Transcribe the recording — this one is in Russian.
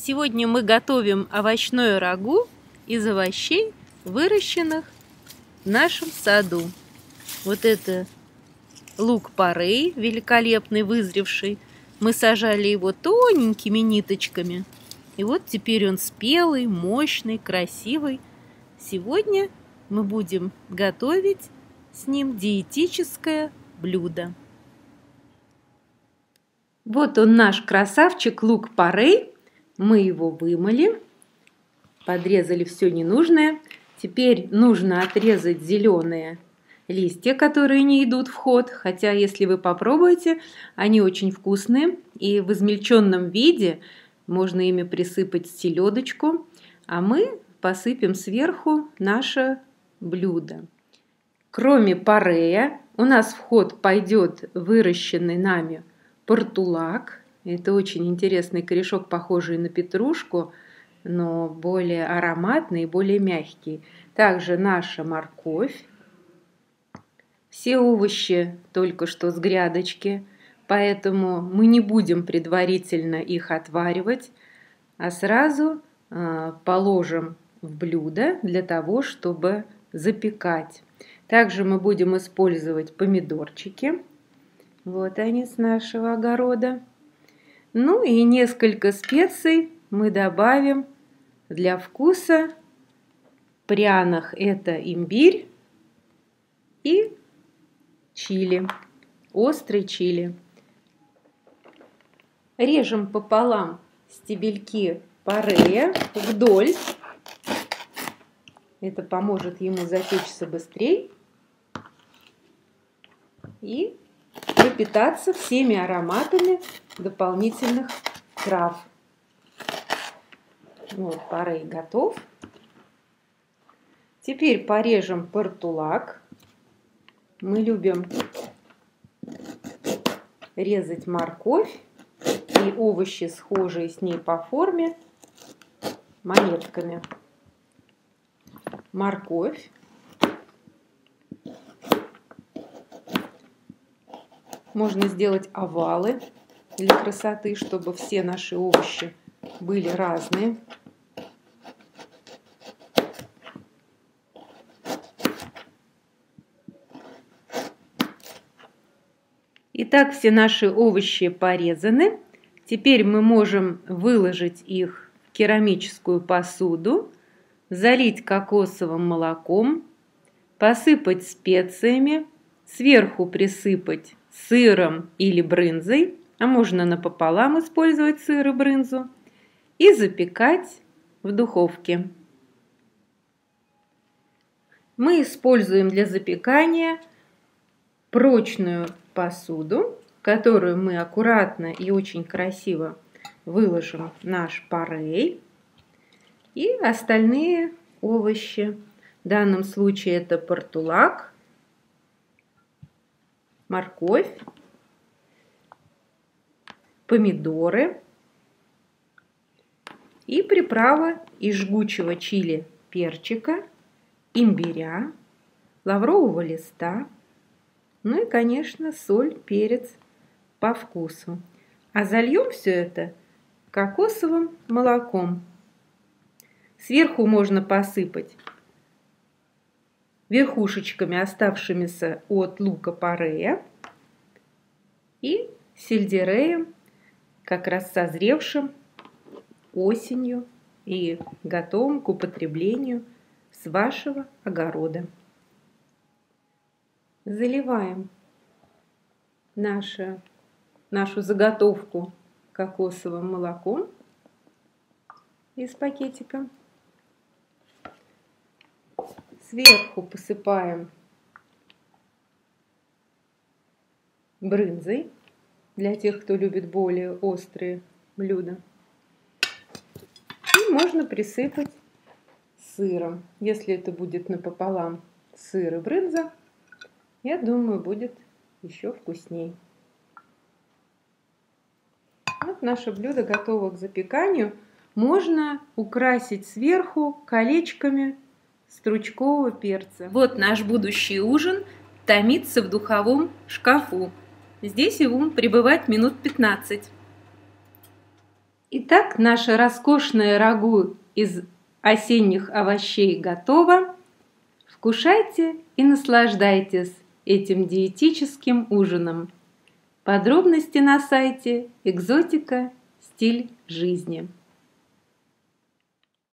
Сегодня мы готовим овощное рагу из овощей, выращенных в нашем саду. Вот это лук парей, великолепный, вызревший. Мы сажали его тоненькими ниточками. И вот теперь он спелый, мощный, красивый. Сегодня мы будем готовить с ним диетическое блюдо. Вот он наш красавчик лук парей. Мы его вымыли, подрезали все ненужное. Теперь нужно отрезать зеленые листья, которые не идут в ход. Хотя, если вы попробуете, они очень вкусные. И в измельченном виде можно ими присыпать селедочку. А мы посыпем сверху наше блюдо. Кроме парея, у нас в ход пойдет выращенный нами портулак. Это очень интересный корешок, похожий на петрушку, но более ароматный и более мягкий. Также наша морковь. Все овощи только что с грядочки, поэтому мы не будем предварительно их отваривать, а сразу э, положим в блюдо для того, чтобы запекать. Также мы будем использовать помидорчики. Вот они с нашего огорода. Ну и несколько специй мы добавим для вкуса пряных. Это имбирь и чили, острый чили. Режем пополам стебельки парея вдоль. Это поможет ему запечься быстрее. И пропитаться всеми ароматами дополнительных трав. Вот, парей готов. Теперь порежем портулак. Мы любим резать морковь и овощи, схожие с ней по форме, монетками. Морковь Можно сделать овалы для красоты, чтобы все наши овощи были разные. Итак, все наши овощи порезаны. Теперь мы можем выложить их в керамическую посуду, залить кокосовым молоком, посыпать специями, сверху присыпать сыром или брынзой, а можно напополам использовать сыр и брынзу, и запекать в духовке. Мы используем для запекания прочную посуду, которую мы аккуратно и очень красиво выложим наш парей и остальные овощи. В данном случае это портулак, морковь, помидоры и приправа из жгучего чили перчика, имбиря, лаврового листа, ну и, конечно, соль, перец по вкусу. А зальем все это кокосовым молоком. Сверху можно посыпать верхушечками, оставшимися от лука парея, и сельдереем, как раз созревшим осенью и готовым к употреблению с вашего огорода. Заливаем нашу, нашу заготовку кокосовым молоком из пакетика. Сверху посыпаем брынзой для тех, кто любит более острые блюда. И можно присыпать сыром. Если это будет напополам сыр и брынза, я думаю, будет еще вкусней. Вот наше блюдо готово к запеканию. Можно украсить сверху колечками стручкового перца. Вот наш будущий ужин томится в духовом шкафу. Здесь его пребывать минут 15. Итак, наше роскошное рагу из осенних овощей готово. Вкушайте и наслаждайтесь этим диетическим ужином. Подробности на сайте «Экзотика. Стиль жизни».